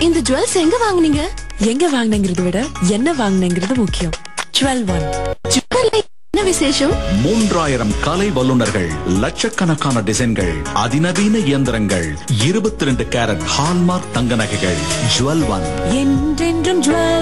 இந்த ஜுவல்ஸ் எங்க வாங்குனீங்க? எங்க வாங்கினங்கிறத விட என்ன வாங்கினங்கிறது முக்கியம். டுவெல் ஒன் என்ன விசேஷம்? மூன்றாயிரம் கலை வல்லுநர்கள் லட்சக்கணக்கான டிசைன்கள் அதிநவீன இயந்திரங்கள் இருபத்தி ரெண்டு கேரட் ஹால்மார்க் தங்க நகைகள். ஜுவல் ஒன் என்றென்றும் ஜுவல்